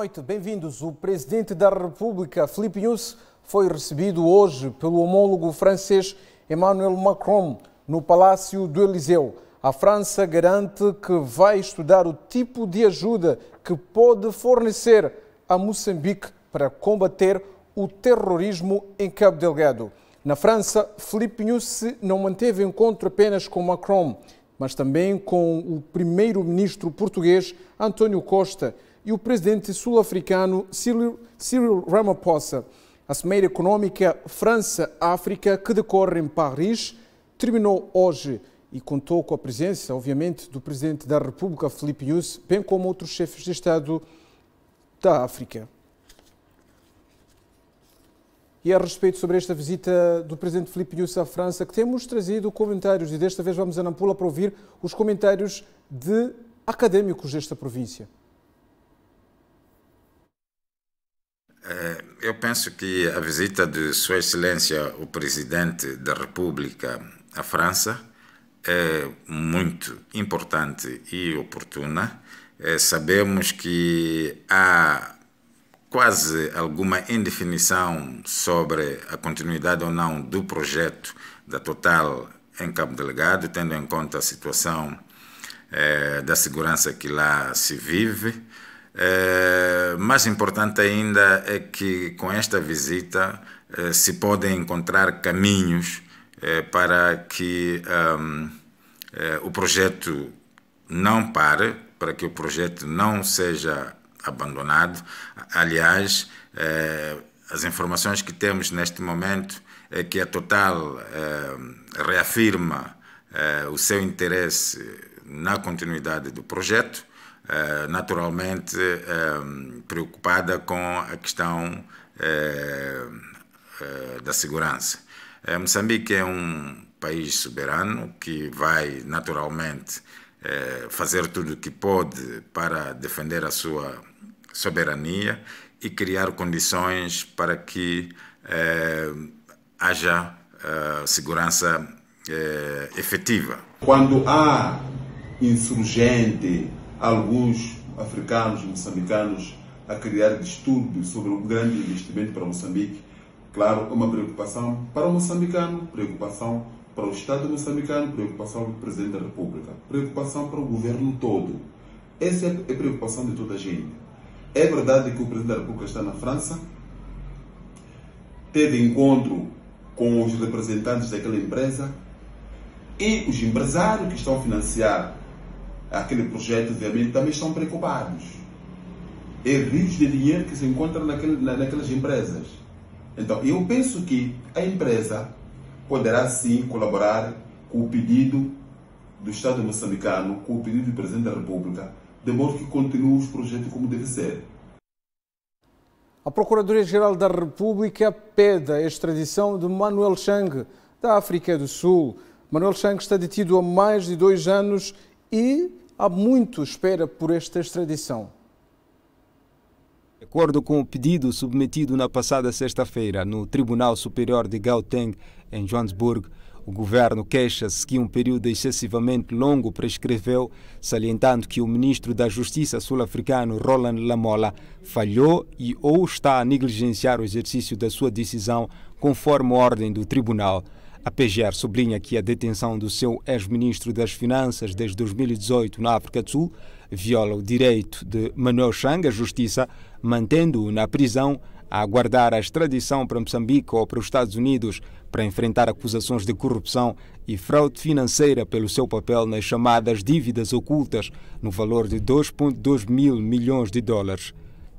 noite, bem-vindos. O presidente da República, Filipe Nunes, foi recebido hoje pelo homólogo francês Emmanuel Macron no Palácio do Eliseu. A França garante que vai estudar o tipo de ajuda que pode fornecer a Moçambique para combater o terrorismo em Cabo Delgado. Na França, Filipe Nunes não manteve encontro apenas com Macron, mas também com o primeiro-ministro português António Costa e o presidente sul-africano Cyril Ramaphosa. A Cimeira Econômica França-África, que decorre em Paris, terminou hoje e contou com a presença, obviamente, do presidente da República, Filipe Nunes, bem como outros chefes de Estado da África. E a respeito sobre esta visita do presidente Filipe Nunes à França, que temos trazido comentários, e desta vez vamos a Nampula para ouvir os comentários de académicos desta província. Eu penso que a visita de Sua Excelência, o Presidente da República à França, é muito importante e oportuna. É, sabemos que há quase alguma indefinição sobre a continuidade ou não do projeto da Total em Cabo Delegado, tendo em conta a situação é, da segurança que lá se vive. É, mais importante ainda é que com esta visita é, se podem encontrar caminhos é, para que um, o projeto não pare, para que o projeto não seja abandonado. Aliás, as informações que temos neste momento é que a Total reafirma o seu interesse na continuidade do projeto naturalmente eh, preocupada com a questão eh, da segurança. Moçambique é um país soberano que vai naturalmente fazer tudo o que pode para defender a sua soberania e criar condições para que haja segurança efetiva. Quando há insurgente alguns africanos, moçambicanos, a criar distúrbios sobre o grande investimento para Moçambique. Claro, é uma preocupação para o moçambicano, preocupação para o Estado moçambicano, preocupação para o Presidente da República, preocupação para o governo todo. Essa é a preocupação de toda a gente. É verdade que o Presidente da República está na França, teve encontro com os representantes daquela empresa e os empresários que estão a financiar aquele projeto, obviamente, também estão preocupados. É rios de dinheiro que se encontram naquele, naquelas empresas. Então, eu penso que a empresa poderá sim colaborar com o pedido do Estado moçambicano, com o pedido do Presidente da República, de modo que continue os projetos como deve ser. A Procuradoria-Geral da República pede a extradição de Manuel Chang, da África do Sul. Manuel Chang está detido há mais de dois anos e há muito espera por esta extradição. De acordo com o pedido submetido na passada sexta-feira no Tribunal Superior de Gauteng, em Johannesburg, o governo queixa-se que um período excessivamente longo prescreveu, salientando que o ministro da Justiça sul-africano Roland Lamola falhou e ou está a negligenciar o exercício da sua decisão conforme a ordem do tribunal. A PGR sublinha que a detenção do seu ex-ministro das Finanças desde 2018 na África do Sul viola o direito de Manuel Chang à justiça, mantendo-o na prisão a aguardar a extradição para Moçambique ou para os Estados Unidos para enfrentar acusações de corrupção e fraude financeira pelo seu papel nas chamadas dívidas ocultas no valor de 2,2 mil milhões de dólares.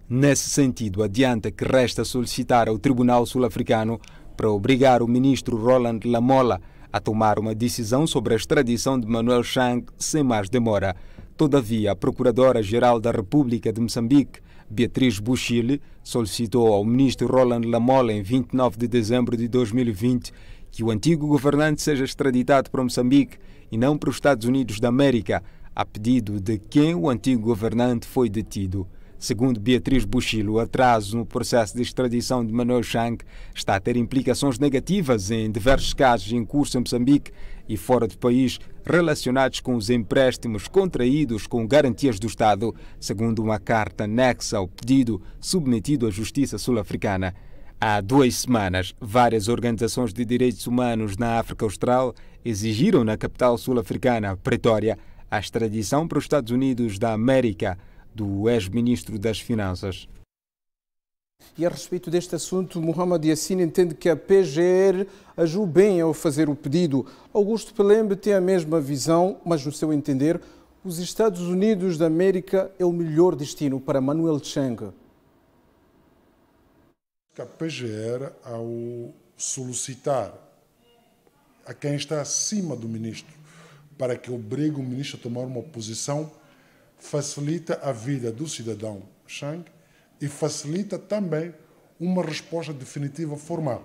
Nesse sentido, adianta que resta solicitar ao Tribunal Sul-Africano para obrigar o ministro Roland Lamola a tomar uma decisão sobre a extradição de Manuel Chang sem mais demora. Todavia, a Procuradora-Geral da República de Moçambique, Beatriz Buchile, solicitou ao ministro Roland Lamola em 29 de dezembro de 2020 que o antigo governante seja extraditado para Moçambique e não para os Estados Unidos da América, a pedido de quem o antigo governante foi detido. Segundo Beatriz Buchilo, o atraso no processo de extradição de Manuel Chang está a ter implicações negativas em diversos casos em curso em Moçambique e fora do país relacionados com os empréstimos contraídos com garantias do Estado, segundo uma carta anexa ao pedido submetido à Justiça Sul-Africana. Há duas semanas, várias organizações de direitos humanos na África Austral exigiram na capital sul-africana, Pretória, a extradição para os Estados Unidos da América do ex-ministro das Finanças. E a respeito deste assunto, Mohamed Yassine entende que a PGR agiu bem ao fazer o pedido. Augusto Pelembe tem a mesma visão, mas no seu entender, os Estados Unidos da América é o melhor destino para Manuel Cheng. A PGR, ao solicitar a quem está acima do ministro para que obrigue o ministro a tomar uma posição, facilita a vida do cidadão Chang e facilita também uma resposta definitiva formal.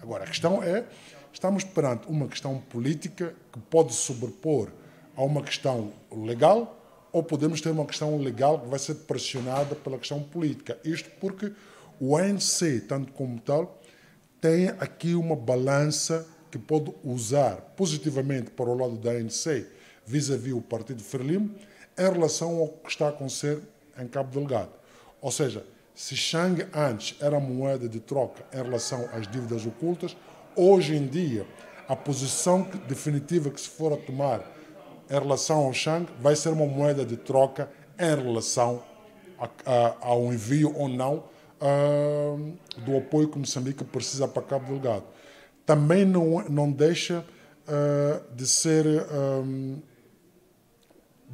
Agora, a questão é, estamos perante uma questão política que pode sobrepor a uma questão legal ou podemos ter uma questão legal que vai ser pressionada pela questão política. Isto porque o ANC, tanto como tal, tem aqui uma balança que pode usar positivamente para o lado da ANC vis-à-vis -vis o Partido Frelimo em relação ao que está a acontecer em Cabo Delgado. Ou seja, se Shang antes era moeda de troca em relação às dívidas ocultas, hoje em dia a posição definitiva que se for a tomar em relação ao Shang vai ser uma moeda de troca em relação a, a, ao envio ou não uh, do apoio que Moçambique precisa para Cabo Delgado. Também não, não deixa uh, de ser um,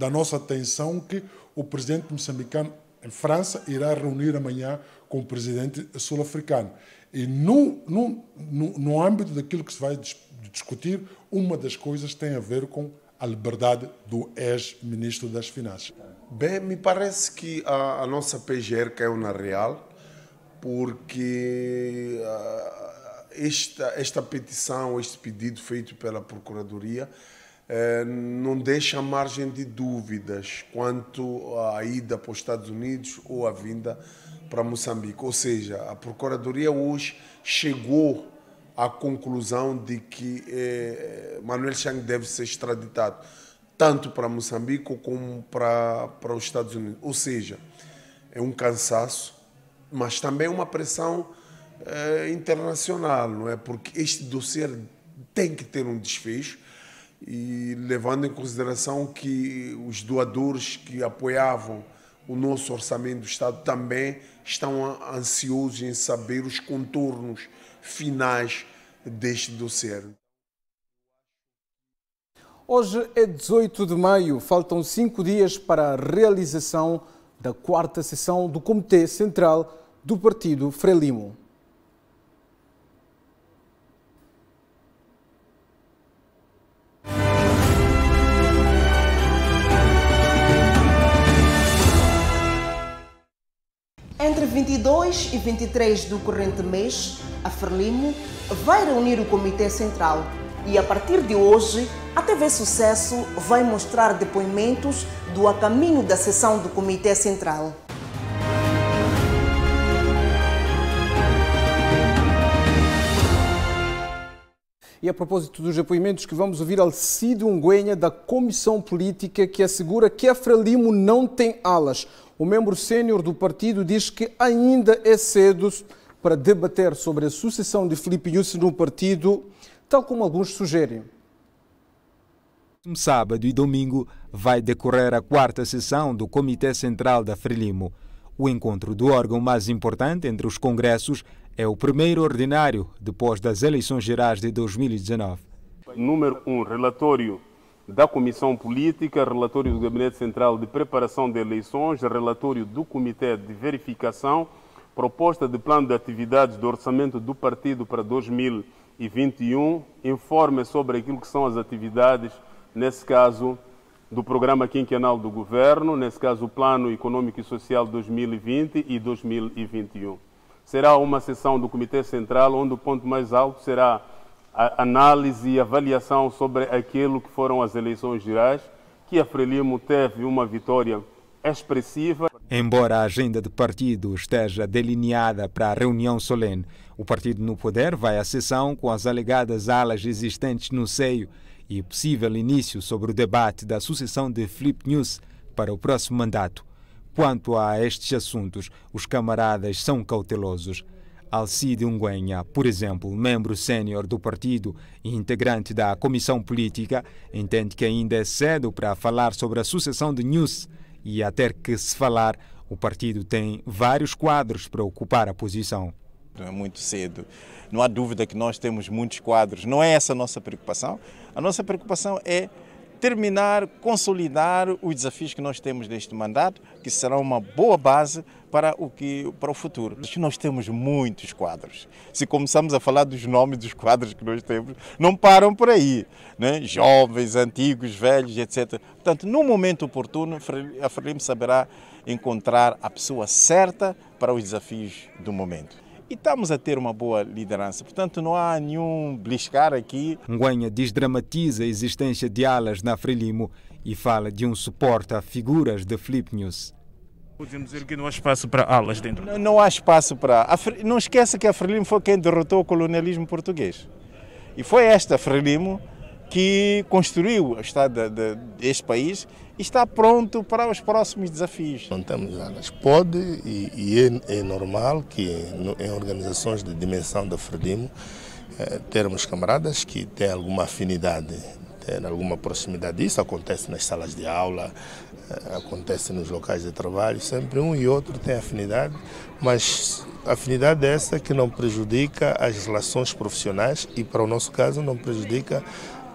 da nossa atenção que o presidente moçambicano em França irá reunir amanhã com o presidente sul-africano. E no, no, no, no, âmbito daquilo que se vai discutir, uma das coisas tem a ver com a liberdade do ex-ministro das Finanças. Bem, me parece que a, a nossa PGR caiu na real, porque uh, esta, esta petição, este pedido feito pela Procuradoria, não deixa margem de dúvidas quanto à ida para os Estados Unidos ou à vinda para Moçambique. Ou seja, a Procuradoria hoje chegou à conclusão de que eh, Manuel Chang deve ser extraditado tanto para Moçambique como para, para os Estados Unidos. Ou seja, é um cansaço, mas também uma pressão eh, internacional, não é? Porque este dossiê tem que ter um desfecho e levando em consideração que os doadores que apoiavam o nosso orçamento do Estado também estão ansiosos em saber os contornos finais deste dossiê. Hoje é 18 de maio, faltam cinco dias para a realização da quarta sessão do Comitê Central do Partido Frelimo. Entre 22 e 23 do corrente mês, a Frelimo vai reunir o Comitê Central e a partir de hoje, a TV Sucesso vai mostrar depoimentos do a caminho da sessão do Comitê Central. E a propósito dos depoimentos que vamos ouvir Alcide Unguenha, da Comissão Política, que assegura que a Frelimo não tem alas. O membro sênior do partido diz que ainda é cedo para debater sobre a sucessão de Filipe Nussi no partido, tal como alguns sugerem. Sábado e domingo vai decorrer a quarta sessão do Comitê Central da Frelimo. O encontro do órgão mais importante entre os congressos é o primeiro ordinário depois das eleições gerais de 2019. Número 1, um, relatório da Comissão Política, relatório do Gabinete Central de Preparação de Eleições, relatório do Comitê de Verificação, proposta de plano de atividades do orçamento do partido para 2021, informe sobre aquilo que são as atividades, nesse caso, do programa quinquenal do governo, nesse caso, o Plano Econômico e Social 2020 e 2021. Será uma sessão do Comitê Central onde o ponto mais alto será análise e avaliação sobre aquilo que foram as eleições gerais, que a Frelimo teve uma vitória expressiva. Embora a agenda do partido esteja delineada para a reunião solene, o partido no poder vai à sessão com as alegadas alas existentes no seio e possível início sobre o debate da sucessão de Flip News para o próximo mandato. Quanto a estes assuntos, os camaradas são cautelosos. Alcide Unguenha, por exemplo, membro sênior do partido e integrante da comissão política, entende que ainda é cedo para falar sobre a sucessão de News e até que se falar, o partido tem vários quadros para ocupar a posição. É muito cedo. Não há dúvida que nós temos muitos quadros. Não é essa a nossa preocupação. A nossa preocupação é terminar, consolidar os desafios que nós temos neste mandato, que será uma boa base para o, que, para o futuro. Nós temos muitos quadros. Se começamos a falar dos nomes dos quadros que nós temos, não param por aí. Né? Jovens, antigos, velhos, etc. Portanto, no momento oportuno, a Frelimo saberá encontrar a pessoa certa para os desafios do momento e estamos a ter uma boa liderança. Portanto, não há nenhum bliscar aqui. Nguenha desdramatiza a existência de alas na Frelimo e fala de um suporte a figuras de Flip News. Podemos dizer que não há espaço para alas dentro. Não, não há espaço para. Não esqueça que a Frelimo foi quem derrotou o colonialismo português. E foi esta Frelimo que construiu o Estado deste país e está pronto para os próximos desafios. Não temos alas. Pode e, e é, é, normal que em organizações de dimensão da Fredimo eh, termos camaradas que têm alguma afinidade, têm alguma proximidade. Isso acontece nas salas de aula, acontece nos locais de trabalho, sempre um e outro tem afinidade, mas afinidade é essa que não prejudica as relações profissionais e, para o nosso caso, não prejudica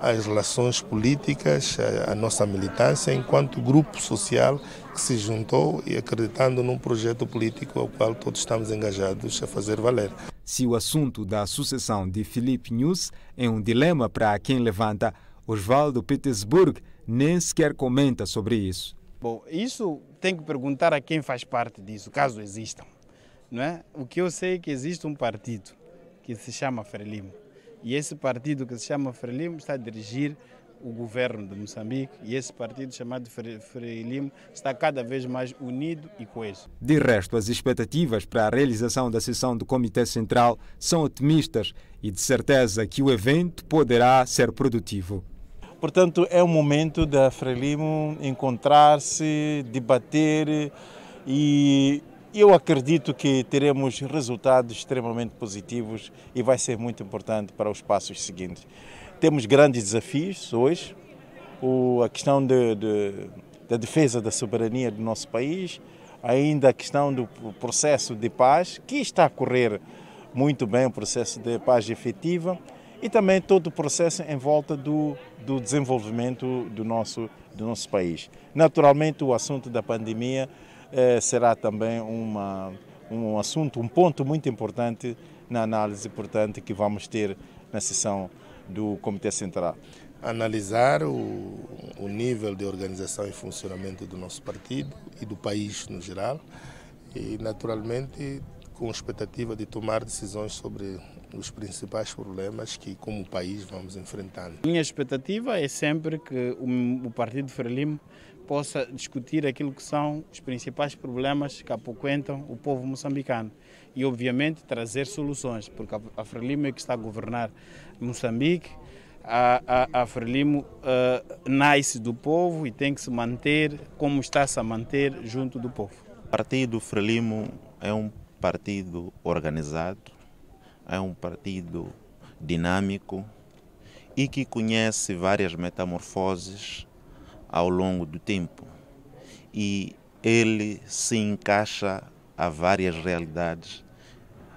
as relações políticas, a, nossa militância enquanto grupo social que se juntou e acreditando num projeto político ao qual todos estamos engajados a fazer valer. Se o assunto da sucessão de Felipe News é um dilema para quem levanta, Oswaldo Petersburg nem sequer comenta sobre isso. Bom, isso tem que perguntar a quem faz parte disso, caso existam. Não é? O que eu sei é que existe um partido que se chama Frelimo e esse partido que se chama Frelimo está a dirigir o governo de Moçambique e esse partido chamado Frelimo está cada vez mais unido e coeso. De resto, as expectativas para a realização da sessão do Comitê Central são otimistas e de certeza que o evento poderá ser produtivo. Portanto, é o momento da Frelimo encontrar-se, debater e eu acredito que teremos resultados extremamente positivos e vai ser muito importante para os passos seguintes. Temos grandes desafios hoje, o, a questão de, de, da defesa da soberania do nosso país, ainda a questão do processo de paz, que está a correr muito bem, o processo de paz efetiva, e também todo o processo em volta do, do desenvolvimento do nosso, do nosso país. Naturalmente, o assunto da pandemia eh, será também uma, um assunto, um ponto muito importante na análise, portanto, que vamos ter na sessão do Comitê Central. Analisar o, o nível de organização e funcionamento do nosso partido e do país no geral e, naturalmente, com expectativa de tomar decisões sobre os principais problemas que, como país, vamos enfrentando. Minha expectativa é sempre que o, Partido Frelimo possa discutir aquilo que são os principais problemas que apoquentam o povo moçambicano e, obviamente, trazer soluções, porque a Frelimo é que está a governar Moçambique, a, a, a Frelimo uh, nasce do povo e tem que se manter como está-se a manter junto do povo. O Partido Frelimo é um partido organizado, é um partido dinâmico e que conhece várias metamorfoses ao longo do tempo e ele se encaixa a várias realidades,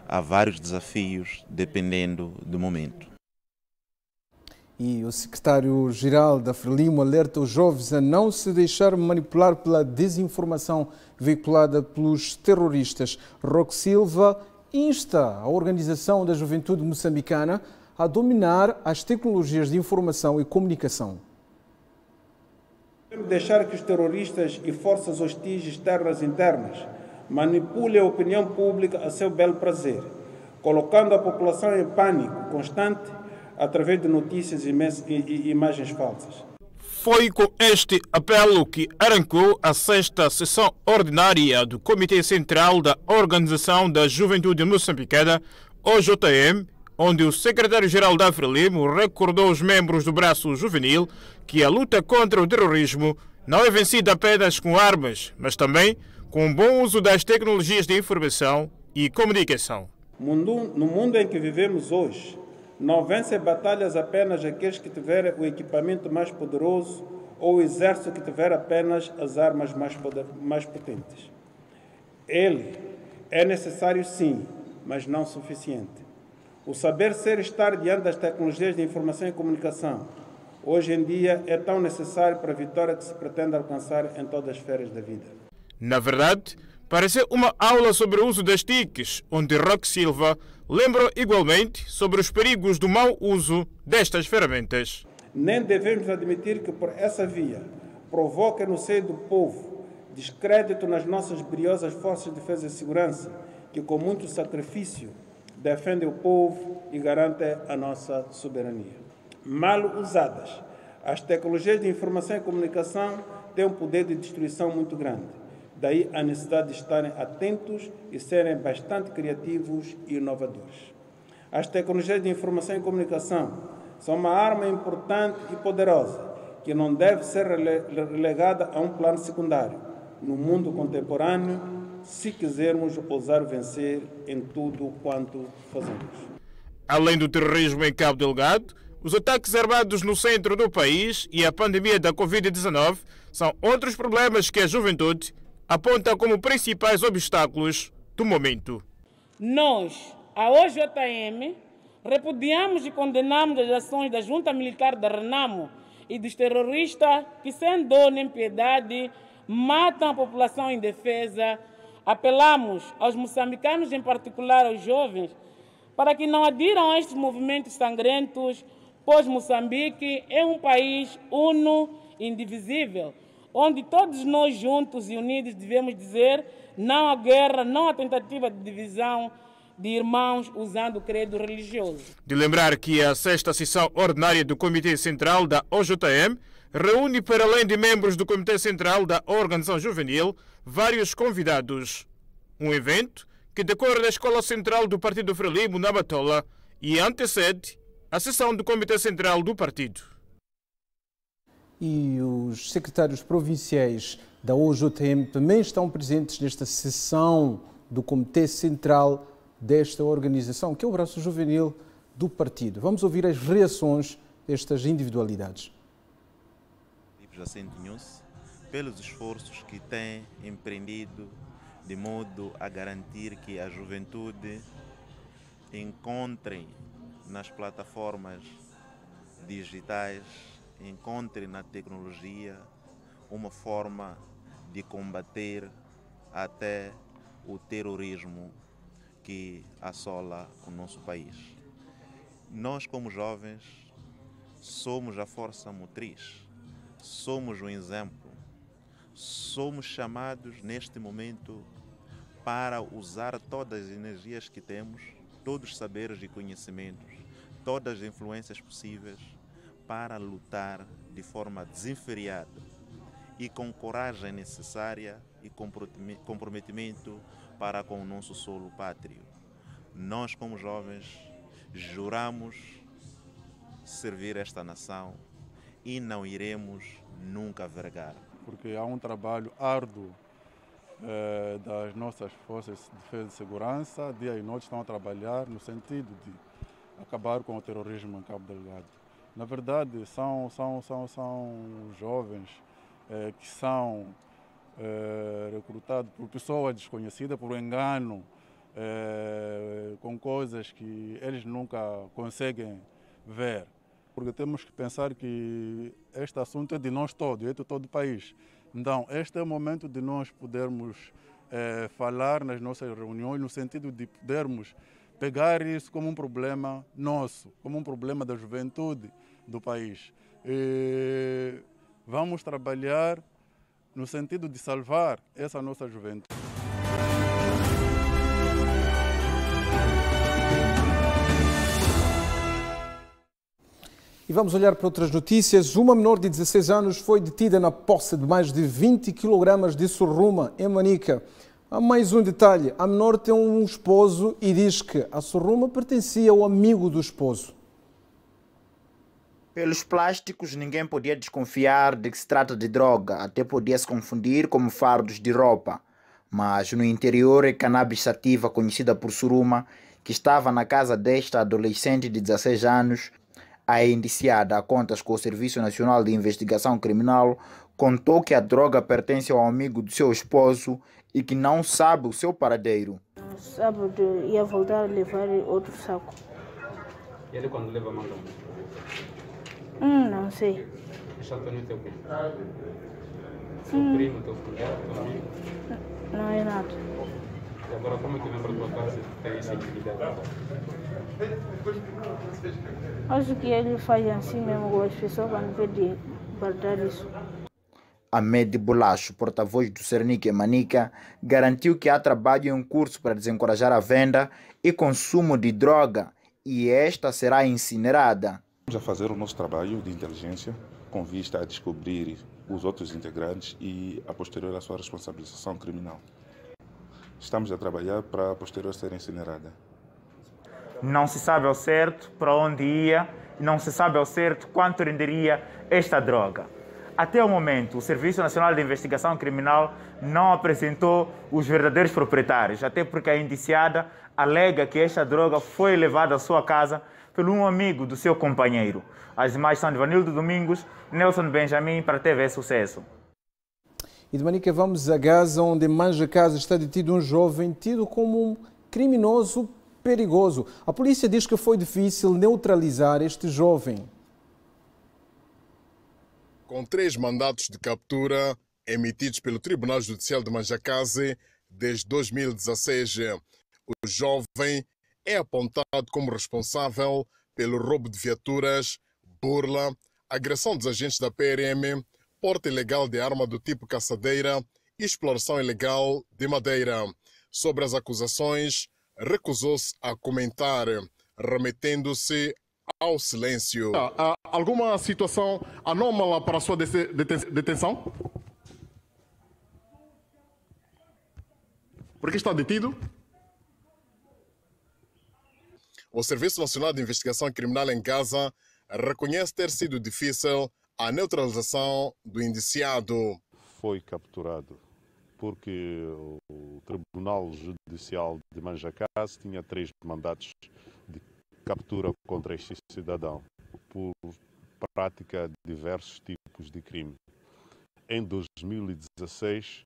a vários desafios, dependendo do momento. E o secretário-geral da Frelimo alerta os jovens a não se deixar manipular pela desinformação veiculada pelos terroristas. Roque Silva insta a Organização da Juventude Moçambicana a dominar as tecnologias de informação e comunicação. Deixar que os terroristas e forças hostis externas e internas manipulem a opinião pública a seu belo prazer, colocando a população em pânico constante através de notícias e imagens falsas. Foi com este apelo que arrancou a sexta sessão ordinária do Comitê Central da Organização da Juventude Moçambicana, OJM, onde o secretário-geral da Frelimo recordou os membros do braço juvenil que a luta contra o terrorismo não é vencida apenas com armas, mas também com o bom uso das tecnologias de informação e comunicação. No mundo em que vivemos hoje, não vencem batalhas apenas aqueles que tiverem o equipamento mais poderoso ou o exército que tiver apenas as armas mais, poder, mais potentes. Ele é necessário sim, mas não suficiente. O saber ser estar diante das tecnologias de informação e comunicação, hoje em dia, é tão necessário para a vitória que se pretende alcançar em todas as esferas da vida. Na verdade, parece uma aula sobre o uso das TICs, onde Roque Silva lembra igualmente sobre os perigos do mau uso destas ferramentas. Nem devemos admitir que por essa via provoque no seio do povo descrédito nas nossas briosas forças de defesa e segurança, que com muito sacrifício defende o povo e garante a nossa soberania. Mal usadas, as tecnologias de informação e comunicação têm um poder de destruição muito grande. Daí a necessidade de estarem atentos e serem bastante criativos e inovadores. As tecnologias de informação e comunicação são uma arma importante e poderosa que não deve ser relegada a um plano secundário. No mundo contemporâneo, se quisermos ousar vencer em tudo quanto fazemos. Além do terrorismo em Cabo Delgado, os ataques armados no centro do país e a pandemia da Covid-19 são outros problemas que a juventude aponta como principais obstáculos do momento. Nós, a OJM, repudiamos e condenamos as ações da junta militar da Renamo e dos terroristas que, sem dor nem piedade, matam a população indefesa Apelamos aos moçambicanos, em particular aos jovens, para que não adiram a estes movimentos sangrentos, pois Moçambique é um país uno, indivisível, onde todos nós juntos e unidos devemos dizer não à guerra, não à tentativa de divisão de irmãos usando o credo religioso. De lembrar que a sexta sessão ordinária do Comitê Central da OJM reúne, para além de membros do Comitê Central da Organização Juvenil, vários convidados. Um evento que decorre na Escola Central do Partido Frelimo, na Batola, e antecede a sessão do Comitê Central do Partido. E os secretários provinciais da OJM também estão presentes nesta sessão do Comitê Central desta organização, que é o braço juvenil do partido. Vamos ouvir as reações destas individualidades. Jacinto News, pelos esforços que tem empreendido de modo a garantir que a juventude encontre nas plataformas digitais, encontre na tecnologia uma forma de combater até o terrorismo que assola o nosso país. Nós, como jovens, somos a força motriz somos um exemplo. Somos chamados neste momento para usar todas as energias que temos, todos os saberes e conhecimentos, todas as influências possíveis para lutar de forma desenfreada e com coragem necessária e comprometimento para com o nosso solo pátrio. Nós, como jovens, juramos servir esta nação e não iremos nunca vergar. Porque há um trabalho árduo eh, das nossas forças de defesa e segurança, dia e noite estão a trabalhar no sentido de acabar com o terrorismo em Cabo Delgado. Na verdade, são, são, são, são jovens eh, que são eh, recrutados por pessoas desconhecidas, por engano, eh, com coisas que eles nunca conseguem ver porque temos que pensar que este assunto é de nós todos, é de todo o país. Então, este é o momento de nós podermos é, falar nas nossas reuniões, no sentido de podermos pegar isso como um problema nosso, como um problema da juventude do país. E vamos trabalhar no sentido de salvar essa nossa juventude. E vamos olhar para outras notícias. Uma menor de 16 anos foi detida na posse de mais de 20 kg de surruma em Manica. Há mais um detalhe: a menor tem um esposo e diz que a surruma pertencia ao amigo do esposo. Pelos plásticos, ninguém podia desconfiar de que se trata de droga, até podia se confundir como fardos de roupa. Mas no interior é cannabis sativa, conhecida por suruma, que estava na casa desta adolescente de 16 anos, a indiciada a contas com o Serviço Nacional de Investigação Criminal contou que a droga pertence ao amigo do seu esposo e que não sabe o seu paradeiro. Sábado ia voltar a levar outro saco. E ele quando leva manga? Hum, não sei. Esse Antônio é teu quê? Seu Hum. primo, teu cunhado, teu amigo? Não é nada. E agora como é que vem para tua casa tem essa intimidade? Acho que ele faz assim mesmo com as pessoas quando pede guardar isso. Ahmed Bolacho, porta-voz do Cernic Manica, garantiu que há trabalho em curso para desencorajar a venda e consumo de droga e esta será incinerada. Vamos a fazer o nosso trabalho de inteligência com vista a descobrir os outros integrantes e a posterior a sua responsabilização criminal. Estamos a trabalhar para a posterior ser incinerada. Não se sabe ao certo para onde ia não se sabe ao certo quanto renderia esta droga. Até o momento, o Serviço Nacional de Investigação Criminal não apresentou os verdadeiros proprietários, até porque a indiciada alega que esta droga foi levada à sua casa por um amigo do seu companheiro. As imagens são de Vanildo Domingos, Nelson Benjamin para TV Sucesso. E de Manica vamos a Gaza, onde em Manja Casa está detido um jovem tido como um criminoso perigoso. A polícia diz que foi difícil neutralizar este jovem. Com três mandatos de captura emitidos pelo Tribunal Judicial de Manjacase desde 2016, o jovem é apontado como responsável pelo roubo de viaturas, burla, agressão dos agentes da PRM, porte ilegal de arma do tipo caçadeira e exploração ilegal de madeira. Sobre as acusações, recusou-se a comentar, remetendo-se ao silêncio. Há alguma situação anômala para a sua dete- deten- detenção? Por que está detido? O Serviço Nacional de Investigação Criminal em Gaza reconhece ter sido difícil a neutralização do indiciado. foi capturado porque o Tribunal Judicial de Manjacás tinha três mandatos captura contra este cidadão por prática de diversos tipos de crime. Em 2016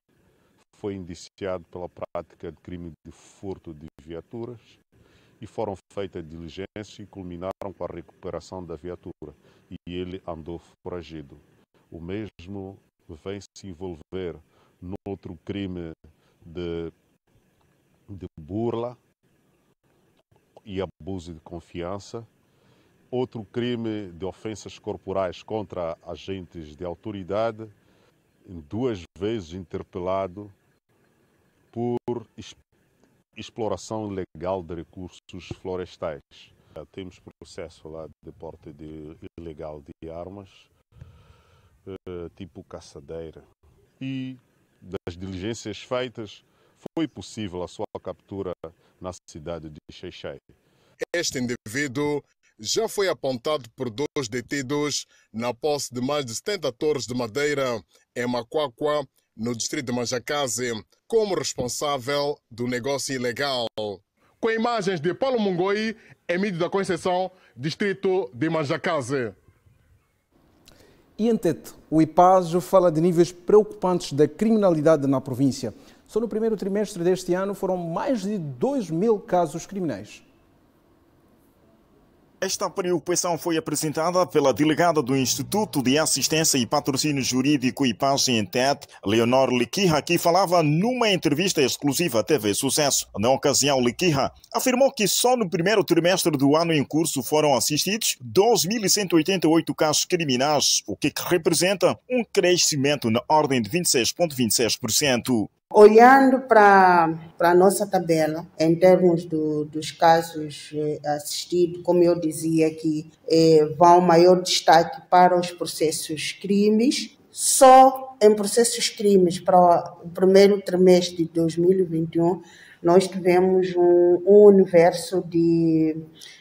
foi indiciado pela prática de crime de furto de viaturas e foram feitas diligências e culminaram com a recuperação da viatura e ele andou foragido. O mesmo vem se envolver noutro crime de, de burla e abuso de confiança, outro crime de ofensas corporais contra agentes de autoridade, duas vezes interpelado por exploração ilegal de recursos florestais. Temos processo lá de porte de, ilegal de armas, eh, tipo caçadeira. E das diligências feitas, foi possível a sua captura na cidade de Xeixei. Este indivíduo já foi apontado por dois detidos na posse de mais de 70 torres de madeira em Macuacua, no distrito de Manjacase, como responsável do negócio ilegal. Com imagens de Paulo Mungoi, Emílio da Conceição, distrito de Manjacase. E em Tete, o IPASO fala de níveis preocupantes da criminalidade na província. Só no primeiro trimestre deste ano foram mais de 2 mil casos criminais. Esta preocupação foi apresentada pela delegada do Instituto de Assistência e Patrocínio Jurídico e Paz em TED, Leonor Liquiha, que falava numa entrevista exclusiva à TV Sucesso. Na ocasião, Liquiha afirmou que só no primeiro trimestre do ano em curso foram assistidos 2.188 casos criminais, o que representa um crescimento na ordem de 26,26%. Olhando para a nossa tabela, em termos do, dos casos eh, assistidos, como eu dizia aqui, eh, vão maior destaque para os processos crimes. Só em processos crimes, para o primeiro trimestre de 2021, nós tivemos um, um universo de,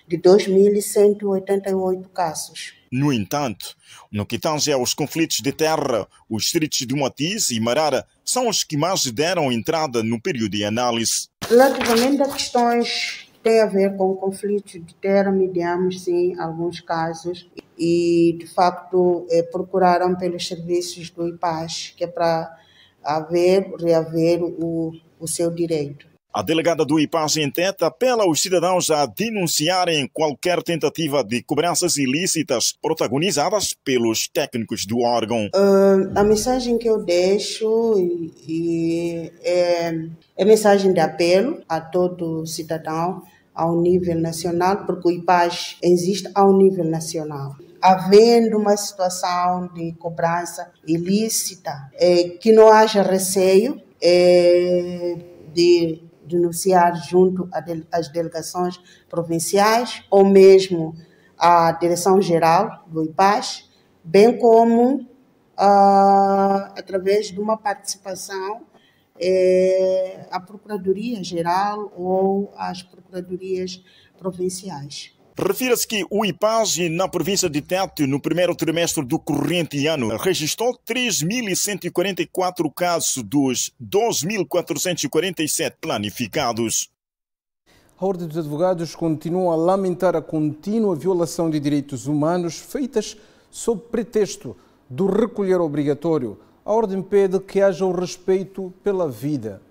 de 2.188 casos. No entanto, no que tange aos conflitos de terra, os distritos de Moatiz e Marara são os que mais deram entrada no período de análise. Relativamente a questões que têm a ver com conflitos de terra, mediamos sim alguns casos e, de facto, eh, procuraram pelos serviços do IPAS, que é para haver, reaver o, o seu direito. A delegada do IPAS em Tete apela aos cidadãos a denunciarem qualquer tentativa de cobranças ilícitas protagonizadas pelos técnicos do órgão. Uh, a mensagem que eu deixo e, e é, é mensagem de apelo a todo cidadão ao nível nacional, porque o IPAS existe ao nível nacional havendo uma situação de cobrança ilícita, é, que não haja receio é, de denunciar junto às delegações provinciais ou mesmo à direção-geral do IPAS, bem como ah, através de uma participação eh, à Procuradoria-Geral ou às Procuradorias provinciais. Refira-se que o IPAG na província de Tete, no primeiro trimestre do corrente ano, registrou 3.144 casos dos 2.447 planificados. A Ordem dos Advogados continua a lamentar a contínua violação de direitos humanos feitas sob pretexto do recolher obrigatório. A Ordem pede que haja o respeito pela vida.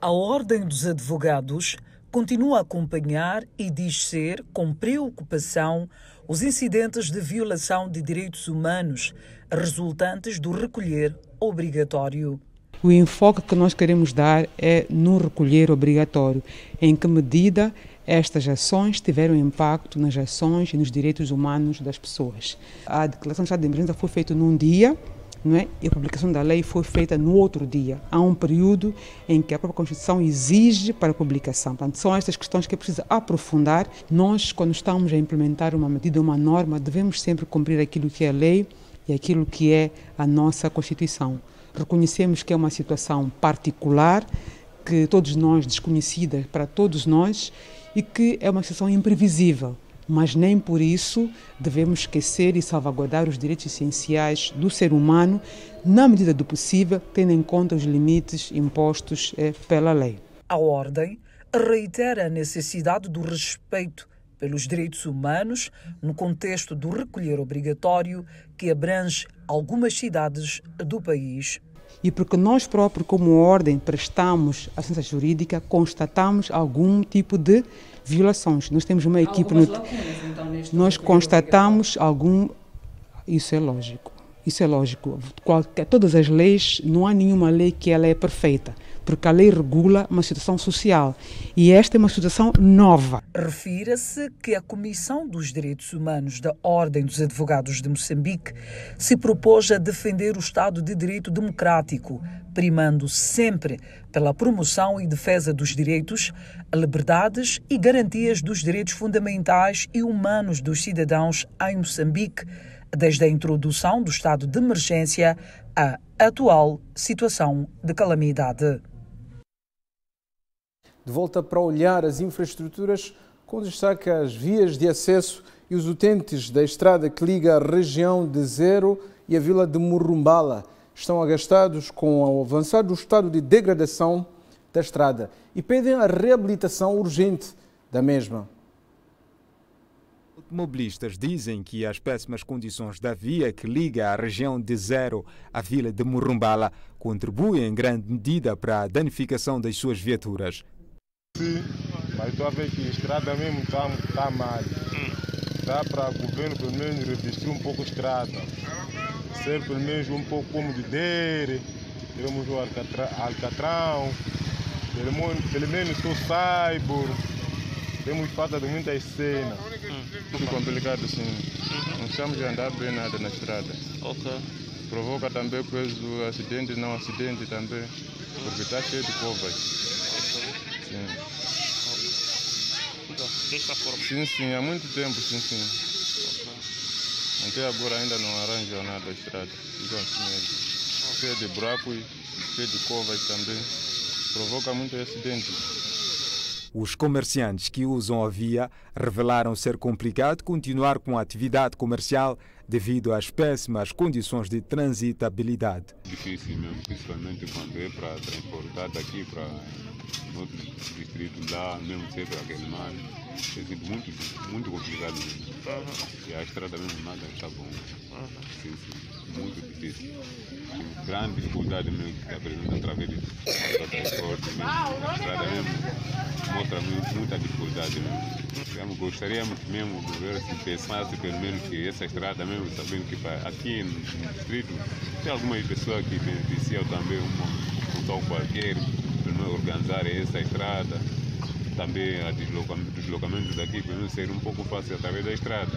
A Ordem dos Advogados continua a acompanhar e diz ser, com preocupação, os incidentes de violação de direitos humanos resultantes do recolher obrigatório. O enfoque que nós queremos dar é no recolher obrigatório. Em que medida estas ações tiveram impacto nas ações e nos direitos humanos das pessoas. A declaração de estado de emergência foi feita num dia, não é? e a publicação da lei foi feita no outro dia. Há um período em que a própria Constituição exige para a publicação. Portanto, são estas questões que é preciso aprofundar. Nós, quando estamos a implementar uma medida, uma norma, devemos sempre cumprir aquilo que é a lei e aquilo que é a nossa Constituição. Reconhecemos que é uma situação particular, que todos nós, desconhecida para todos nós, e que é uma situação imprevisível mas nem por isso devemos esquecer e salvaguardar os direitos essenciais do ser humano, na medida do possível, tendo em conta os limites impostos eh, pela lei. A Ordem reitera a necessidade do respeito pelos direitos humanos no contexto do recolher obrigatório que abrange algumas cidades do país. E porque nós próprios, como ordem, prestamos assistência jurídica, constatamos algum tipo de violações. Nós temos uma equipe no... lacunas, então, nós constatamos algum isso é lógico. Isso é lógico. Qualquer, todas as leis, não há nenhuma lei que ela é perfeita, porque a lei regula uma situação social e esta é uma situação nova. Refira-se que a Comissão dos Direitos Humanos da Ordem dos Advogados de Moçambique se propôs a defender o Estado de Direito Democrático, primando sempre pela promoção e defesa dos direitos, liberdades e garantias dos direitos fundamentais e humanos dos cidadãos em Moçambique, desde a introdução do estado de emergência à atual situação de calamidade. De volta para olhar as infraestruturas, com destaque às vias de acesso e os utentes da estrada que liga a região de Zero e a vila de Murrumbala estão agastados com o avançado estado de degradação da estrada e pedem a reabilitação urgente da mesma. Automobilistas dizem que as péssimas condições da via que liga a região de Zero à vila de Murumbala contribuem em grande medida para a danificação das suas viaturas. Sim, mas estou a ver que a estrada mesmo está tá mal. Dá para o governo pelo menos revestir um pouco a estrada. Ser pelo menos um pouco como de Dere, temos o Alcatrão, pelo menos o Saibor. Temos falta de muitas cenas. Hum. Muito complicado sim. Uhum. Não estamos a andar bem nada na estrada. Ok. provoca também coisa do acidente não acidente também, porque está cheio de covas. Sim. Desta forma. Sim, sim, há muito tempo, sim, sim. Até agora ainda não arranjam nada a estrada. Então, assim mesmo. Cheio de buracos, cheio de covas também. Provoca muito acidente. Os comerciantes que usam a via revelaram ser complicado continuar com a atividade comercial devido às péssimas condições de transitabilidade. Difícil mesmo, principalmente quando é para transportar daqui para outro distrito lá, mesmo ser para aquele mar. Sido muito, muito complicado mesmo. E a estrada mesmo nada está bom. Sim, sim, muito difícil. Tem grande dificuldade mesmo que se apresenta através do transporte mesmo. Estrada mesmo mostra muita dificuldade mesmo. Então, gostaríamos mesmo o governo se pensasse pelo menos que essa estrada mesmo, sabendo que aqui no, distrito tem algumas pessoas que beneficiam também uma função qualquer, pelo menos organizar essa estrada também a deslocamento, deslocamento daqui para ser um pouco fácil através da estrada.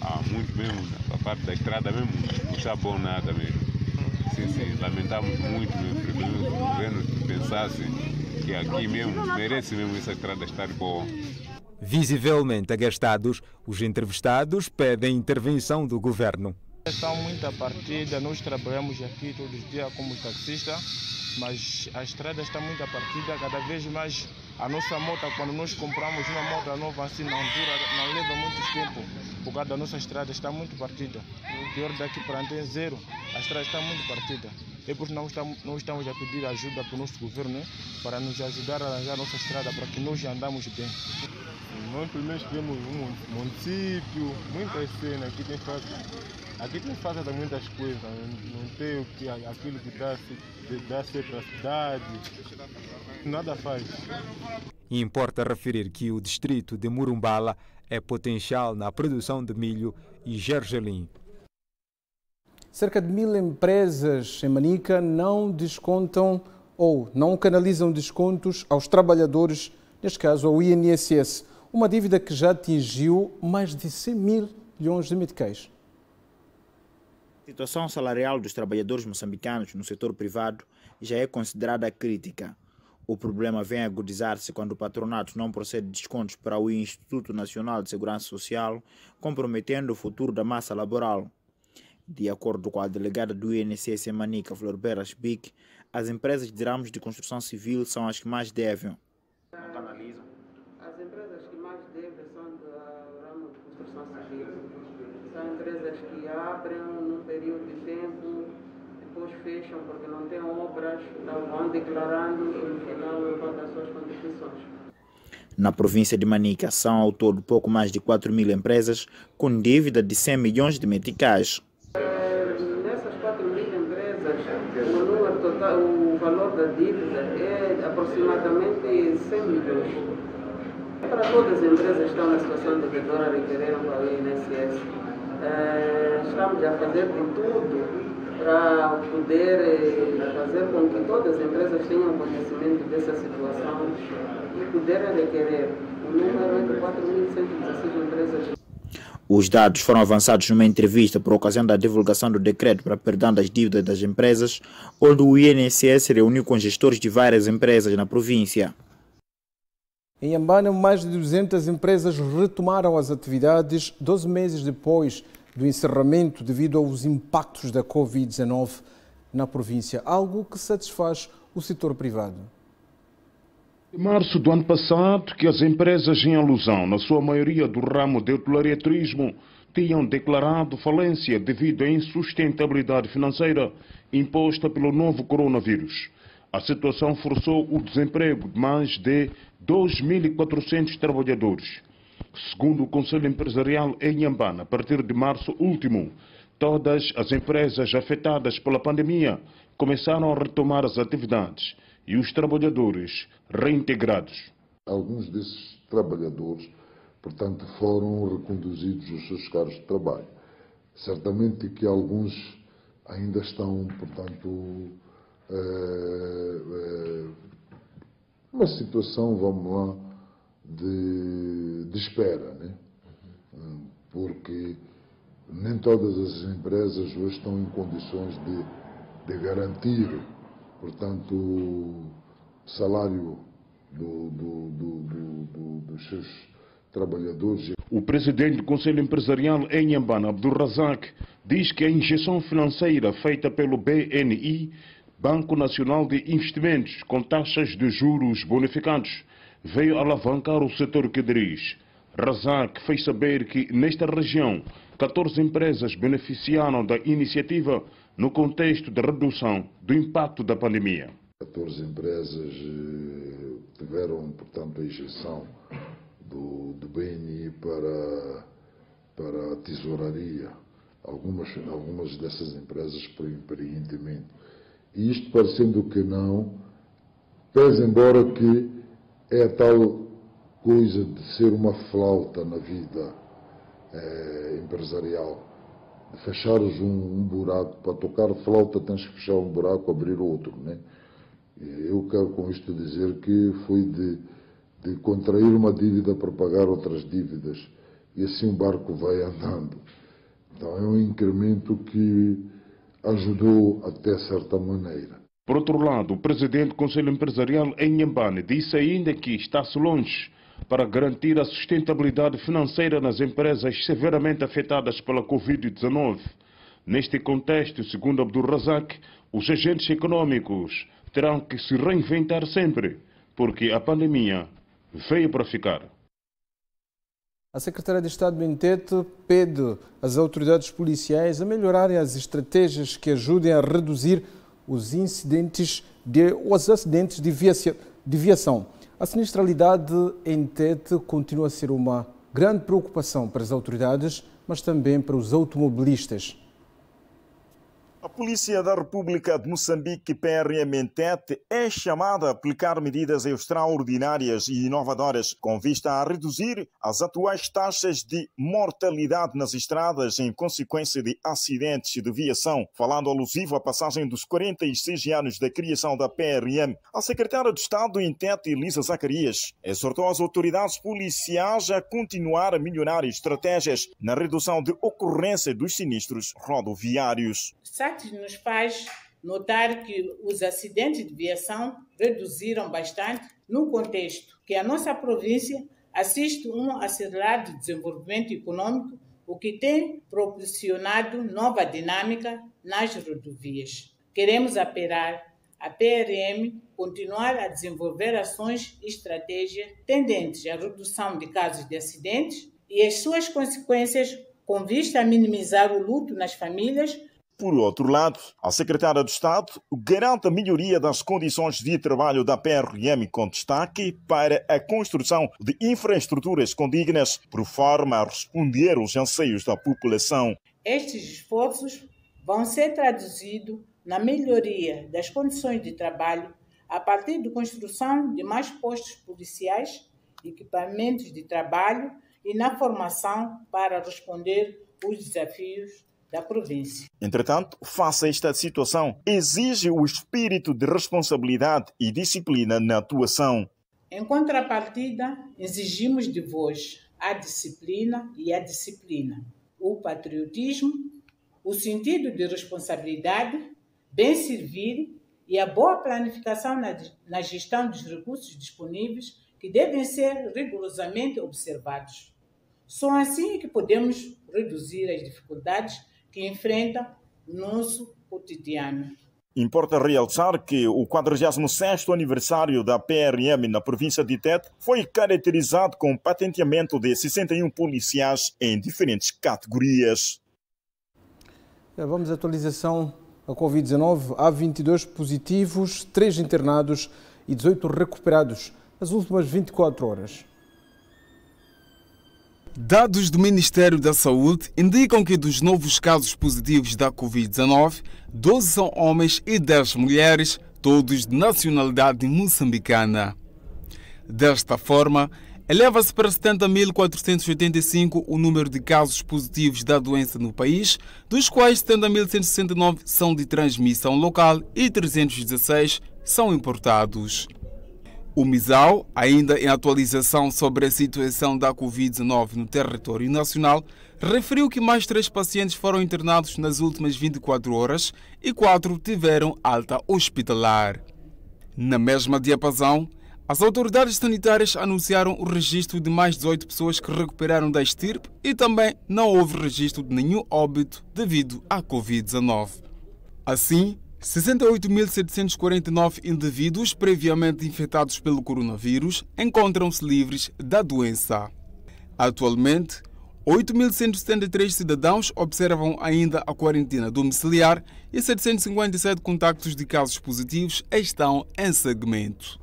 Há muito mesmo, a parte da estrada mesmo não está bom nada mesmo. Sim, sim, lamentamos muito mesmo, preferimos que o governo pensasse que aqui mesmo merece mesmo essa estrada estar boa. Visivelmente agastados, os entrevistados pedem intervenção do governo. Está muita partida, nós trabalhamos aqui todos os dias como taxistas, mas a estrada está muito partida, cada vez mais a nossa moto, quando nós compramos uma moto nova assim, não dura, não leva muito tempo, por causa da nossa estrada está muito partida. Pior daqui para tem zero, a estrada está muito partida. É por isso nós estamos, nós estamos a pedir ajuda para o nosso governo para nos ajudar a arranjar a nossa estrada para que nós andamos bem. Nós menos temos um município, muitas cenas, aqui tem falta, aqui tem falta de muitas coisas, não tem o que, aquilo que dá, dá ser para a cidade, nada faz. Importa referir que o distrito de Murumbala é potencial na produção de milho e gergelim. Cerca de mil empresas em Manica não descontam ou não canalizam descontos aos trabalhadores, neste caso ao INSS, uma dívida que já atingiu mais de 100 mil milhões de meticais. A situação salarial dos trabalhadores moçambicanos no setor privado já é considerada crítica. O problema vem agudizar-se quando o patronato não procede descontos para o Instituto Nacional de Segurança Social, comprometendo o futuro da massa laboral. De acordo com a delegada do INSS em Manica, Florber Asbic, as empresas de ramos de construção civil são as que mais devem. As empresas que mais devem são do ramo de construção civil. São empresas que abrem num período de tempo, depois fecham porque não têm obras, então vão declarando e no final pagam as suas contribuições. Na província de Manica, são ao todo pouco mais de 4 mil empresas com dívida de 100 milhões de meticais. Nessas 4 mil empresas, o, número total, o valor da dívida é aproximadamente 100 milhões. Para todas as empresas estão na situação devedora requereram para o INSS, eh, estamos a fazer de tudo para poder eh, fazer com que todas as empresas tenham conhecimento dessa situação e poderem requerer. O número é de 4.116 empresas. Os dados foram avançados numa entrevista por ocasião da divulgação do decreto para perdão das dívidas das empresas, onde o INSS reuniu com gestores de várias empresas na província. Em Ambana, mais de 200 empresas retomaram as atividades 12 meses depois do encerramento devido aos impactos da Covid-19 na província, algo que satisfaz o setor privado. Em março do ano passado, que as empresas em alusão, na sua maioria do ramo de hotelaria turismo, tinham declarado falência devido à insustentabilidade financeira imposta pelo novo coronavírus. A situação forçou o desemprego de mais de 2.400 trabalhadores. Segundo o Conselho Empresarial em Nhambana, a partir de março último, todas as empresas afetadas pela pandemia começaram a retomar as atividades e os trabalhadores reintegrados. Alguns desses trabalhadores, portanto, foram reconduzidos aos seus cargos de trabalho. Certamente que alguns ainda estão, portanto, uma situação, vamos lá, de, de espera, né? porque nem todas as empresas hoje estão em condições de, de garantir, portanto, o salário do, do, do, dos seus trabalhadores. O presidente do Conselho Empresarial em Yambana, Abdurrazak, diz que a injeção financeira feita pelo BNI, Banco Nacional de Investimentos, com taxas de juros bonificados, veio alavancar o setor que dirige. Razak fez saber que, nesta região, 14 empresas beneficiaram da iniciativa no contexto da redução do impacto da pandemia. 14 empresas eh, tiveram, portanto, a injeção do, do BNI para, para a tesouraria. Algumas, algumas dessas empresas experientemente. E isto parecendo que não, pese embora que é a tal coisa de ser uma flauta na vida é, empresarial. De fechares um, um, buraco, para tocar flauta tens que fechar um buraco, abrir outro. Né? Eu quero com isto dizer que foi de, de contrair uma dívida para pagar outras dívidas. E assim o barco vai andando. Então é um incremento que ajudou até certa maneira. Por outro lado, o presidente do Conselho Empresarial em Nhambane disse ainda que está-se longe para garantir a sustentabilidade financeira nas empresas severamente afetadas pela Covid-19. Neste contexto, segundo Abdul Razak, os agentes econômicos terão que se reinventar sempre, porque a pandemia veio para ficar. A Secretaria de Estado do Entete pede às autoridades policiais a melhorarem as estratégias que ajudem a reduzir os incidentes de, os acidentes de, de viação. A sinistralidade em Tete continua a ser uma grande preocupação para as autoridades, mas também para os automobilistas. A Polícia da República de Moçambique, PRM-Tete, é chamada a aplicar medidas extraordinárias e inovadoras com vista a reduzir as atuais taxas de mortalidade nas estradas em consequência de acidentes de viação. Falando alusivo à passagem dos 46 anos da criação da PRM, a secretária de Estado em Tete, Elisa Zacarias, exortou as autoridades policiais a continuar a melhorar estratégias na redução de ocorrência dos sinistros rodoviários. SACS nos faz notar que os acidentes de viação reduziram bastante no contexto que a nossa província assiste um acelerado desenvolvimento econômico, o que tem proporcionado nova dinâmica nas rodovias. Queremos apelar a PRM continuar a desenvolver ações e estratégias tendentes à redução de casos de acidentes e as suas consequências com vista a minimizar o luto nas famílias por outro lado, a secretária de Estado garante a melhoria das condições de trabalho da PRM com destaque para a construção de infraestruturas condignas, por forma a responder aos anseios da população. Estes esforços vão ser traduzidos na melhoria das condições de trabalho a partir da construção de mais postos policiais, equipamentos de trabalho e na formação para responder os desafios da província. Entretanto, face a esta situação, exige o espírito de responsabilidade e disciplina na atuação. Em contrapartida, exigimos de vós a disciplina e a disciplina, o patriotismo, o sentido de responsabilidade, bem servir e a boa planificação na, na gestão dos recursos disponíveis que devem ser rigorosamente observados. Só assim que podemos reduzir as dificuldades que enfrenta no nosso cotidiano. Importa realçar que o 46º aniversário da PRM na província de Tete foi caracterizado com patenteamento de 61 policiais em diferentes categorias. É, vamos à atualização da Covid-19. Há 22 positivos, 3 internados e 18 recuperados nas últimas 24 horas. Dados do Ministério da Saúde indicam que dos novos casos positivos da Covid-19, 12 são homens e 10 mulheres, todos de nacionalidade moçambicana. Desta forma, eleva-se para 70.485 o número de casos positivos da doença no país, dos quais 70.169 são de transmissão local e 316 são importados. O MISAL, ainda em atualização sobre a situação da Covid-19 no território nacional, referiu que mais três pacientes foram internados nas últimas 24 horas e quatro tiveram alta hospitalar. Na mesma diapasão, as autoridades sanitárias anunciaram o registro de mais 18 pessoas que recuperaram da estirpe e também não houve registro de nenhum óbito devido à Covid-19. Assim, 68.749 indivíduos previamente infectados pelo coronavírus encontram-se livres da doença. Atualmente, 8.173 cidadãos observam ainda a quarentena domiciliar e 757 contactos de casos positivos estão em segmento.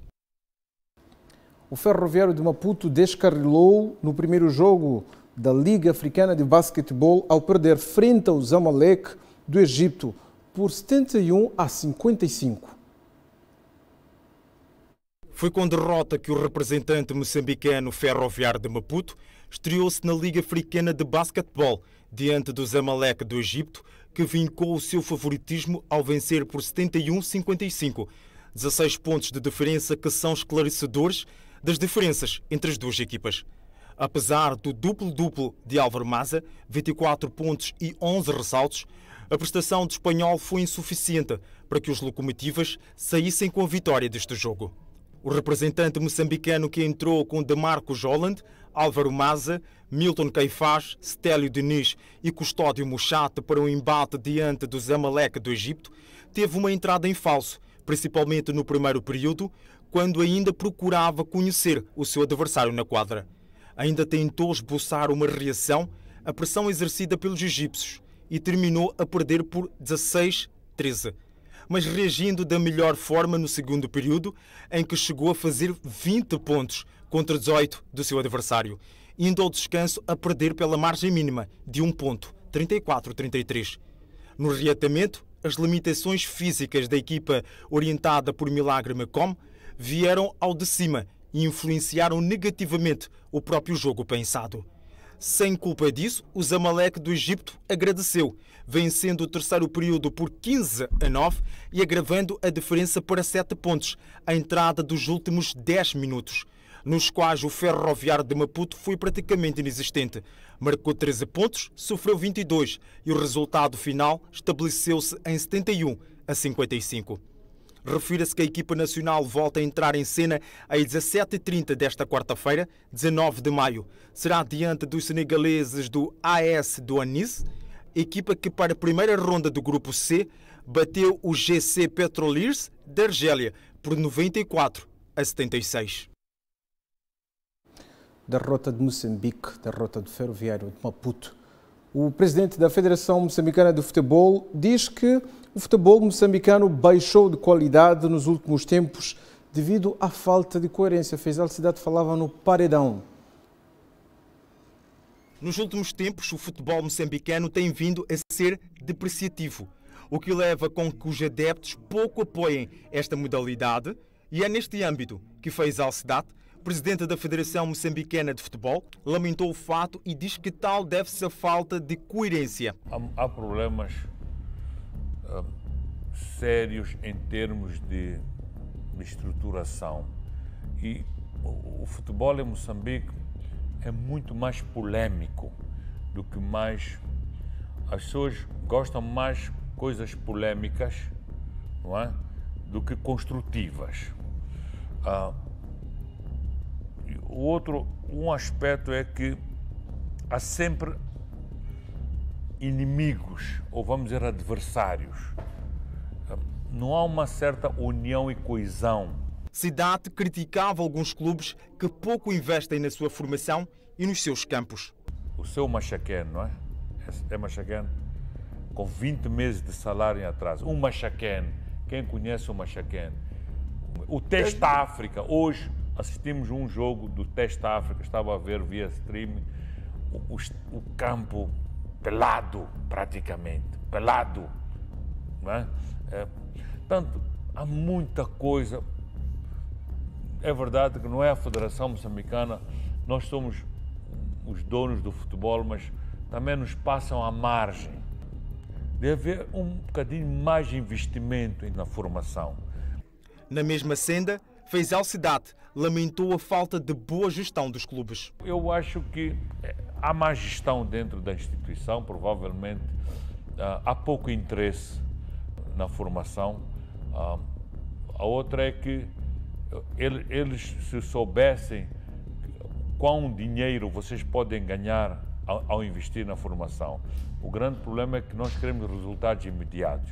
O Ferroviário de Maputo descarrilou no primeiro jogo da Liga Africana de Basquetebol ao perder frente ao Zamalek do Egito por 71 a 55. Foi com derrota que o representante moçambicano Ferroviário de Maputo estreou-se na Liga Africana de Basquetebol diante do Zamalek do Egito, que vincou o seu favoritismo ao vencer por 71-55. 16 pontos de diferença que são esclarecedores das diferenças entre as duas equipas. Apesar do duplo-duplo de Álvaro Maza, 24 pontos e 11 ressaltos, a prestação do espanhol foi insuficiente para que os locomotivas saíssem com a vitória deste jogo. O representante moçambicano que entrou com Demarco Joland, Álvaro Maza, Milton Caifás, Stélio Diniz e Custódio Muchate para um embate diante do Zamalek do Egito, teve uma entrada em falso, principalmente no primeiro período, quando ainda procurava conhecer o seu adversário na quadra. Ainda tentou esboçar uma reação à pressão exercida pelos egípcios, e terminou a perder por 16-13, mas reagindo da melhor forma no segundo período, em que chegou a fazer 20 pontos contra 18 do seu adversário, indo ao descanso a perder pela margem mínima de 1 ponto, 34-33. No reatamento, as limitações físicas da equipa orientada por Milagre Macom vieram ao de cima e influenciaram negativamente o próprio jogo pensado. Sem culpa disso, o Zamalek do Egito agradeceu, vencendo o terceiro período por 15 a 9 e agravando a diferença para 7 pontos, a entrada dos últimos 10 minutos, nos quais o Ferroviário de Maputo foi praticamente inexistente. Marcou 13 pontos, sofreu 22 e o resultado final estabeleceu-se em 71 a 55. Refira-se que a equipa nacional volta a entrar em cena às 17h30 desta quarta-feira, 19 de maio. Será diante dos senegaleses do AS do Anis, equipa que para a primeira ronda do grupo C bateu o GC Petroliers da Argélia por 94 a 76. Derrota de Moçambique, derrota do Ferroviário de Maputo. O presidente da Federação Moçambicana de Futebol diz que o futebol moçambicano baixou de qualidade nos últimos tempos devido à falta de coerência. Feizal Cidade falava no paredão. Nos últimos tempos, o futebol moçambicano tem vindo a ser depreciativo, o que leva com que os adeptos pouco apoiem esta modalidade e é neste âmbito que Feizal Cidade presidente da Federação Moçambicana de Futebol, lamentou o fato e diz que tal deve-se à falta de coerência. Há problemas hum, sérios em termos de, de estruturação e o, o futebol em Moçambique é muito mais polêmico do que mais. As pessoas gostam mais coisas polêmicas, não é? Do que construtivas. Ah, o outro, um aspecto é que há sempre inimigos, ou vamos dizer adversários. Não há uma certa união e coesão. Cidade criticava alguns clubes que pouco investem na sua formação e nos seus campos. O seu Machaquén, não é? É Machaquén com 20 meses de salário em atraso. Um Machaquén, quem conhece o Machaquén? O Testa África, hoje assistimos um jogo do Teste África, estava a ver via stream, o, o, o campo pelado, praticamente, pelado. Não é? Portanto, há muita coisa. É verdade que não é a Federação Moçambicana, nós somos os donos do futebol, mas também nos passam à margem. Deve haver um bocadinho mais investimento na formação. Na mesma senda, Faisal Cidade lamentou a falta de boa gestão dos clubes. Eu acho que eh, há má gestão dentro da instituição, provavelmente ah, há pouco interesse na formação. Ah, a outra é que eles, se soubessem quão dinheiro vocês podem ganhar ao investir na formação. O grande problema é que nós queremos resultados imediatos.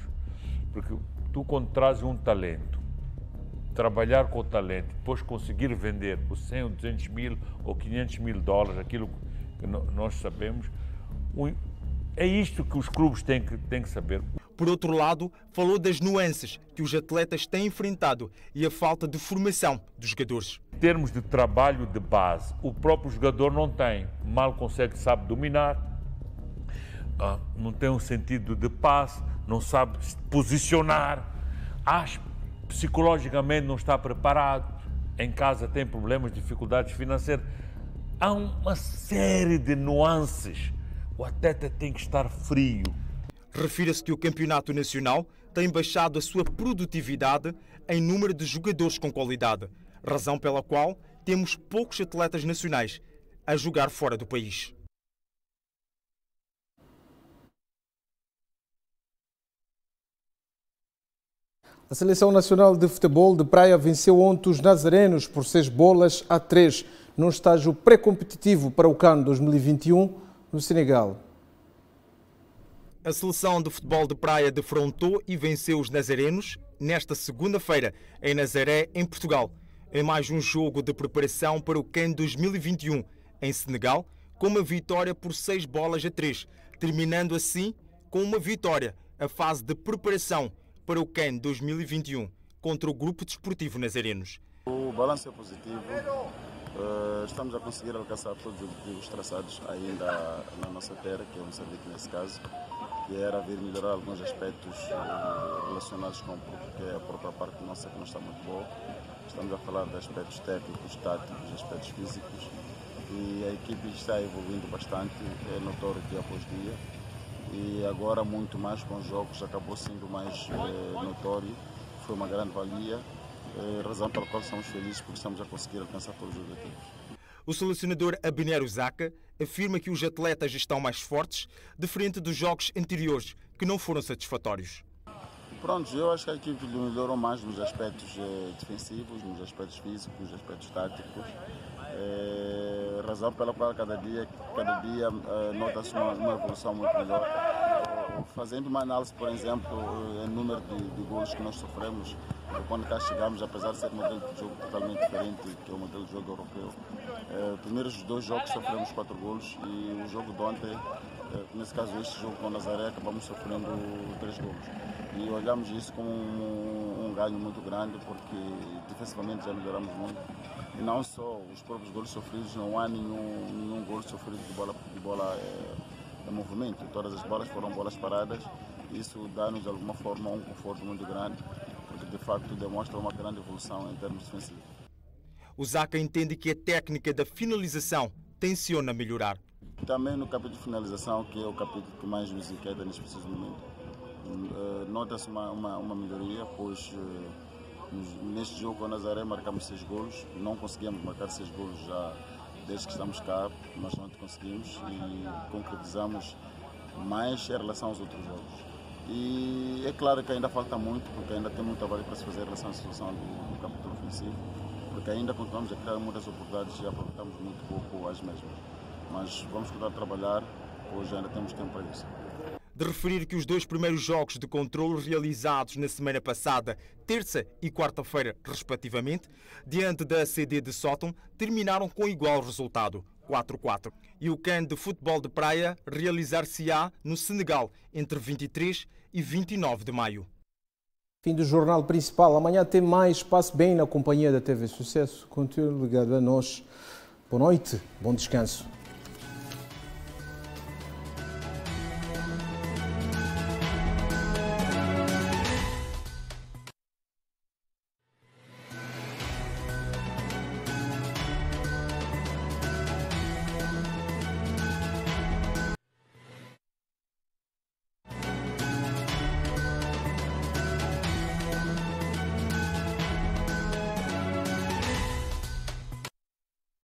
Porque tu, quando trazes um talento, trabalhar com o talento, depois conseguir vender por 100 ou 200 mil ou 500 mil dólares, aquilo que nós sabemos, é isto que os clubes têm que, têm que saber. Por outro lado, falou das nuances que os atletas têm enfrentado e a falta de formação dos jogadores. Em termos de trabalho de base, o próprio jogador não tem, mal consegue, sabe dominar, ah, não tem um sentido de passe, não sabe se posicionar, acho, psicologicamente não está preparado, em casa tem problemas, dificuldades financeiras. Há uma série de nuances. O atleta tem que estar frio. Refira-se que o campeonato nacional tem baixado a sua produtividade em número de jogadores com qualidade, razão pela qual temos poucos atletas nacionais a jogar fora do país. A Seleção Nacional de Futebol de Praia venceu ontem os nazarenos por seis bolas a três num estágio pré-competitivo para o CAN 2021 no Senegal. A Seleção de Futebol de Praia defrontou e venceu os nazarenos nesta segunda-feira em Nazaré, em Portugal, em mais um jogo de preparação para o CAN 2021 em Senegal, com uma vitória por seis bolas a três, terminando assim com uma vitória a fase de preparação para o CAN 2021 contra o Grupo Desportivo Nazarenos. O balanço é positivo. Uh, estamos a conseguir alcançar todos os objetivos traçados ainda na nossa terra, que é Moçambique nesse caso, que era vir melhorar alguns aspectos uh, relacionados com é a própria parte nossa que não está muito boa. Estamos a falar de aspectos técnicos, táticos, aspectos físicos e a equipe está evoluindo bastante, é notório dia após dia e agora muito mais com os jogos acabou sendo mais eh, notório, foi uma grande valia, eh, razão pela qual estamos felizes porque estamos a conseguir alcançar todos os objetivos. O selecionador Abner Zaka afirma que os atletas estão mais fortes, diferente dos jogos anteriores, que não foram satisfatórios. Pronto, eu acho que a equipe melhorou mais nos aspectos eh, defensivos, nos aspectos físicos, nos aspectos táticos. É, razão pela qual cada dia, cada dia é, nota-se uma, uma, evolução muito melhor. Fazendo uma análise, por exemplo, em número de, de gols que nós sofremos, quando cá chegamos, apesar de ser um modelo de jogo totalmente diferente, que é o modelo de jogo europeu, é, primeiros dois jogos sofremos quatro gols e o jogo de ontem, nesse caso este jogo com o Nazaré, acabamos sofrendo três gols. E olhamos isso como um, um ganho muito grande, porque defensivamente já melhoramos muito e não só os próprios gols sofridos, não há nenhum, nenhum gol sofrido de bola, de bola é, de movimento. Todas as bolas foram bolas paradas. Isso dá-nos de alguma forma um conforto muito grande, porque de facto demonstra uma grande evolução em termos defensivos. O Zaca entende que a técnica da finalização tenciona melhorar. Também no capítulo de finalização, que é o capítulo que mais nos inquieta neste preciso momento, eh, nota-se uma, uma, uma, melhoria, pois eh, Neste jogo com a Nazaré marcamos seis golos, não conseguimos marcar seis golos já desde que estamos cá, nós não conseguimos e concretizamos mais em relação aos outros jogos. E é claro que ainda falta muito, porque ainda tem muito trabalho para se fazer em relação à situação do, do capítulo ofensivo, porque ainda continuamos a criar muitas oportunidades e aproveitamos muito pouco as mesmas. Mas vamos continuar a trabalhar, hoje ainda temos tempo para isso de referir que os dois primeiros jogos de controle realizados na semana passada, terça e quarta-feira, respectivamente, diante da CD de Sótão, terminaram com igual resultado, 4-4. E o CAN de futebol de praia realizar-se-á no Senegal entre 23 e 29 de maio. Fim do jornal principal. Amanhã tem mais. Passe bem na companhia da TV Sucesso. Continue ligado a nós. Boa noite, bom descanso.